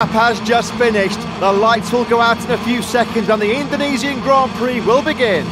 lap has just finished. The lights will go out in a few seconds and the Indonesian Grand Prix will begin.